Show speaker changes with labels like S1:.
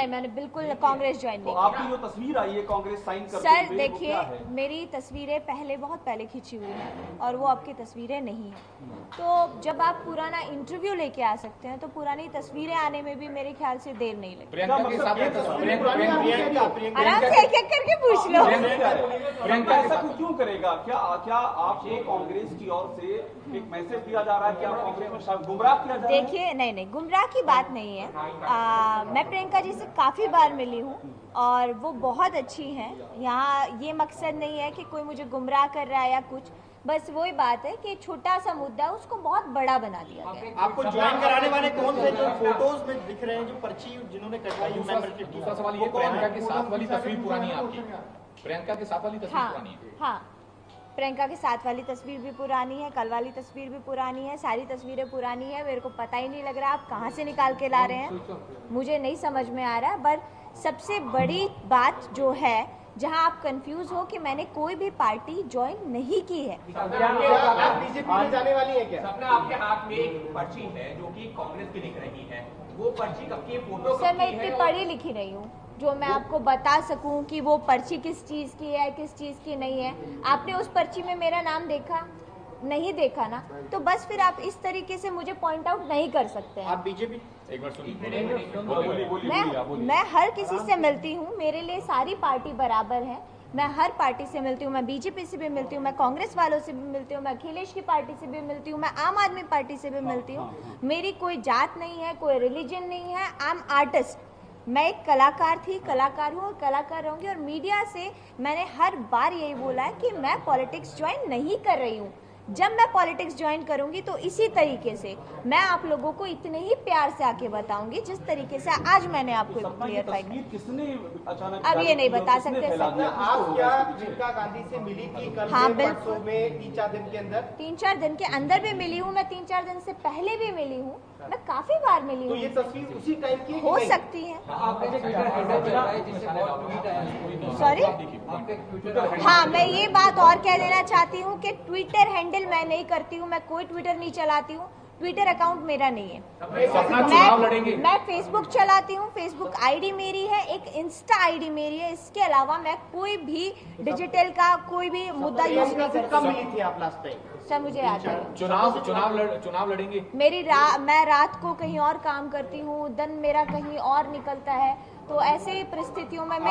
S1: नहीं मैंने बिल्कुल कांग्रेस ज्वाइन
S2: तो
S1: नहीं
S2: आपकी जो तस्वीर आई है कांग्रेस साइन करते
S1: सर देखिए मेरी तस्वीरें पहले बहुत पहले खींची हुई हैं और वो आपकी तस्वीरें नहीं हैं। तो जब आप पुराना इंटरव्यू लेके आ सकते हैं तो पुरानी तस्वीरें आने में भी मेरे ख्याल से देर नहीं लगती।
S3: प्रियंका के
S2: मतलब
S1: आराम से एक एक करके पूछ लो।
S2: प्रियंका ऐसा क्यों क्यों करेगा? क्या क्या आपको कांग्रेस की ओर से एक मैसेज दिया जा रहा है कि आप कांग्रेस में गुमराह किया जा रहा है?
S1: देखिए नहीं नहीं गुमराह की बात नहीं है। आ, मैं प्रियंका जी से काफ़ी बार मिली हूँ और वो बहुत अच्छी हैं। यहाँ ये मकसद नहीं है कि कोई मुझे गुमराह कर रहा है या कुछ बस वही बात है कि छोटा सा मुद्दा है उसको बहुत बड़ा बना दिया गया है।
S4: आपको ज्वाइन कराने वाले कौन से जो फ़ोटोज़ में दिख रहे हैं जो पर्ची जिन्होंने कटवाई है मेंबरशिप
S3: दूसरा सवाल ये
S4: है?
S3: प्रियंका के साथ वाली तस्वीर पुरानी है आपकी। प्रियंका के साथ वाली तस्वीर
S1: हाँ
S3: पुरानी है।
S1: हाँ। प्रियंका के साथ वाली तस्वीर भी पुरानी है कल वाली तस्वीर भी पुरानी है सारी तस्वीरें पुरानी है मेरे को पता ही नहीं लग रहा आप कहाँ से निकाल के ला रहे हैं। मुझे नहीं समझ में आ रहा है पर सबसे बड़ी बात जो है जहाँ आप कंफ्यूज हो कि मैंने कोई भी पार्टी ज्वाइन नहीं की है।
S4: बीजेपी में जाने वाली है क्या?
S5: सपना आपके हाथ में एक पर्ची है जो कि कांग्रेस की दिख रही है। वो पर्ची कब की फ़ोटो
S1: सर मैं इतनी पढ़ी लिखी नहीं हूँ। जो मैं आपको बता सकूँ कि वो पर्ची किस चीज़ की है किस चीज़ की नहीं है। आपने उस पर्ची में मेरा नाम देखा? नहीं देखा ना? तो बस फिर आप इस तरीके से मुझे पॉइंट आउट नहीं कर सकते हैं।
S4: आप बीजेपी
S3: एक
S2: आप
S1: मैं मैं हर किसी से मिलती हूँ मेरे लिए सारी पार्टी बराबर है। मैं हर पार्टी से मिलती हूँ मैं बीजेपी से भी मिलती हूँ मैं कांग्रेस वालों से भी मिलती हूँ मैं अखिलेश की पार्टी से भी मिलती हूँ मैं आम आदमी पार्टी से भी मिलती हूँ। मेरी कोई जात नहीं है कोई रिलीजन नहीं है आई एम आर्टिस्ट मैं एक कलाकार थी, कलाकार हूँ और कलाकार रहूँगी और मीडिया से मैंने हर बार यही बोला है कि मैं पॉलिटिक्स ज्वाइन नहीं कर रही हूँ। जब मैं पॉलिटिक्स ज्वाइन करूँगी तो इसी तरीके से मैं आप लोगों को इतने ही प्यार से आके बताऊँगी जिस तरीके से आज मैंने आपको
S2: सपना की
S1: क्लियर
S2: तस्वीर किसने अचानक
S1: अब ये नहीं बता सकते
S2: दिया?
S1: सर।
S2: किसको
S4: आप क्या
S2: इसके
S4: गांधी से मिली थी
S1: हाँ, बिल्कुल।
S4: तीन चार दिन के अंदर?
S1: तीन चार दिन के अंदर भी मिली हूँ मैं तीन चार दिन से पहले भी मिली हूँ मैं काफ़ी बार मिली
S4: तो
S1: हूँ।
S4: ये तस्वीर उसी टाइम की है
S1: हो सकती है। सॉरी हाँ मैं ये बात और कह देना चाहती हूँ कि ट्विटर हैंडल मैं नहीं करती हूँ मैं कोई ट्विटर नहीं चलाती हूँ। ट्विटर अकाउंट मेरा नहीं है।
S3: सपना चुनाव लड़ेंगे।
S1: मैं मैं फेसबुक चलाती हूँ फेसबुक आईडी मेरी है एक इंस्टा आईडी मेरी है। इसके अलावा मैं कोई भी डिजिटल का कोई भी मुद्दा यूज़ नहीं करती।
S4: मिली थी आप लास्ट टाइम
S1: सर मुझे याद है।
S3: चुनाव चुनाव लड़ चुनाव लड़ेंगे।
S1: मेरी रा, मैं रात को कहीं और काम करती हूँ दिन मेरा कहीं और निकलता है। तो ऐसे परिस्थितियों में मैं